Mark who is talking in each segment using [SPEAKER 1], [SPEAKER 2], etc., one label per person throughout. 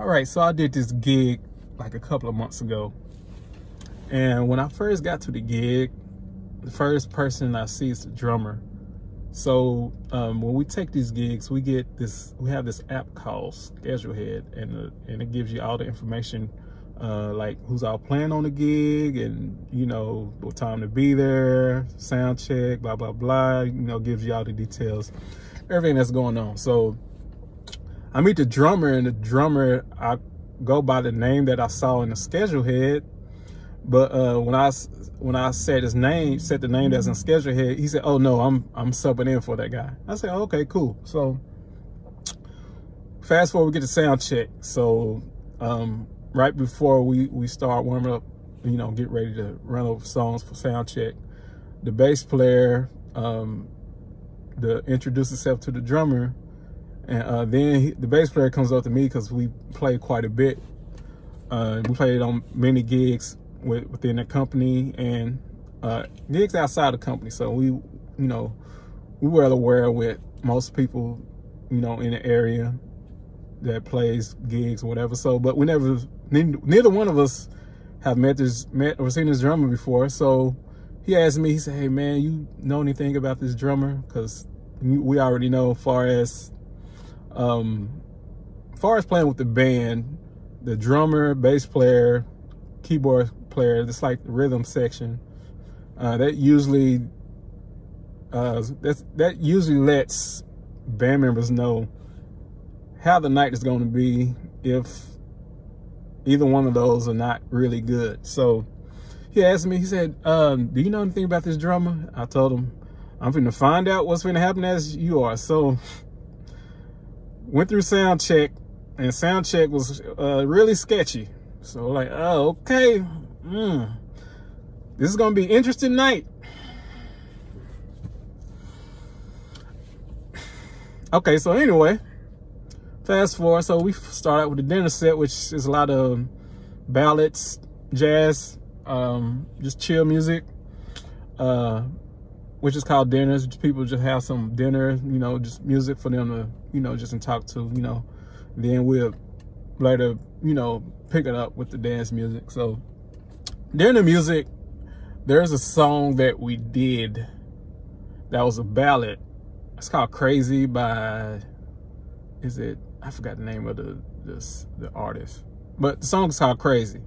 [SPEAKER 1] All right, so I did this gig like a couple of months ago. And when I first got to the gig, the first person I see is the drummer. So um, when we take these gigs, we get this, we have this app called Schedulehead and, uh, and it gives you all the information uh, like who's all playing on the gig and you know what time to be there, sound check, blah blah blah. You know, gives you all the details, everything that's going on. So I meet the drummer, and the drummer I go by the name that I saw in the schedule head. But uh, when I when I said his name, said the name that's in schedule head, he said, "Oh no, I'm I'm subbing in for that guy." I said, oh, "Okay, cool." So fast forward, we get the sound check. So um, right before we, we start warming up, you know, get ready to run over songs for sound check, the bass player um, the introduce himself to the drummer, and uh, then he, the bass player comes up to me because we play quite a bit. Uh, we played on many gigs with, within the company and uh, gigs outside the company. So we, you know, we were aware with most people, you know, in the area that plays gigs or whatever. So, but we never, neither one of us have met this, met or seen this drummer before. So he asked me, he said, hey man, you know anything about this drummer? Cause we already know as far as, um, as far as playing with the band, the drummer, bass player, keyboard player, it's like the rhythm section. Uh, that usually, uh, that's, that usually lets band members know how the night is going to be if either one of those are not really good. So he asked me, he said, um, do you know anything about this drummer? I told him, I'm going to find out what's going to happen as you are. So went through sound check and sound check was uh, really sketchy. So like, oh, okay. Mm. This is going to be interesting night. Okay, so anyway, fast forward, so we start out with the dinner set, which is a lot of ballads, jazz, um, just chill music, uh, which is called dinners. Which people just have some dinner, you know, just music for them to, you know, just and talk to, you know. Then we'll later, you know, pick it up with the dance music. So during the music, there's a song that we did that was a ballad. It's called Crazy by, is it I forgot the name of the this the artist, but the song's called Crazy,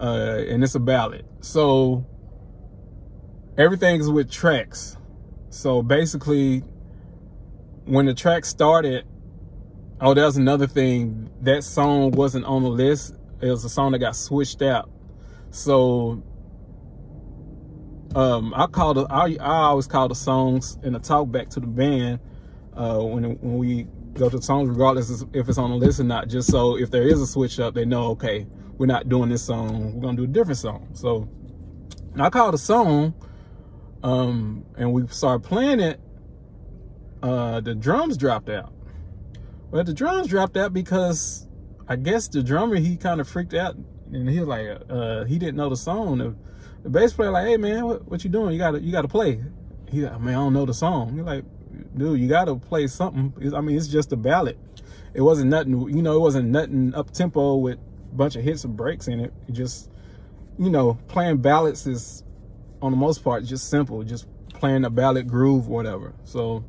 [SPEAKER 1] uh, and it's a ballad. So everything's with tracks. So basically, when the track started, oh, that was another thing. That song wasn't on the list. It was a song that got switched out. So um, I called. I, I always call the songs and the talk back to the band uh, when when we go to songs regardless if it's on the list or not, just so if there is a switch up, they know, okay, we're not doing this song, we're gonna do a different song. So I called a song um, and we started playing it, uh, the drums dropped out. Well, the drums dropped out because I guess the drummer, he kind of freaked out and he was like, uh, he didn't know the song. The, bass player like, hey man, what, what you doing? You gotta, you gotta play. He like, man, I don't know the song. He's like, dude, you gotta play something. I mean, it's just a ballad. It wasn't nothing, you know, it wasn't nothing up tempo with a bunch of hits and breaks in it. It just, you know, playing ballads is, on the most part, just simple. Just playing a ballad groove whatever. So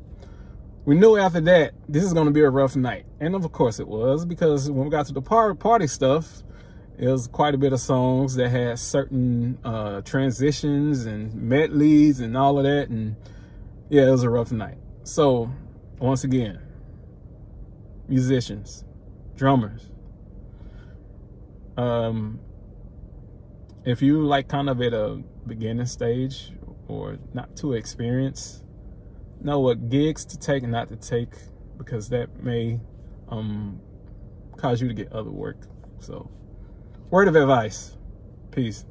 [SPEAKER 1] we knew after that, this is gonna be a rough night. And of course it was, because when we got to the party stuff, it was quite a bit of songs that had certain uh, transitions and medleys and all of that. And yeah, it was a rough night. So, once again, musicians, drummers, um, if you like kind of at a beginning stage or not too experienced, know what gigs to take and not to take because that may um, cause you to get other work. So, word of advice. Peace.